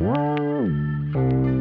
Wow.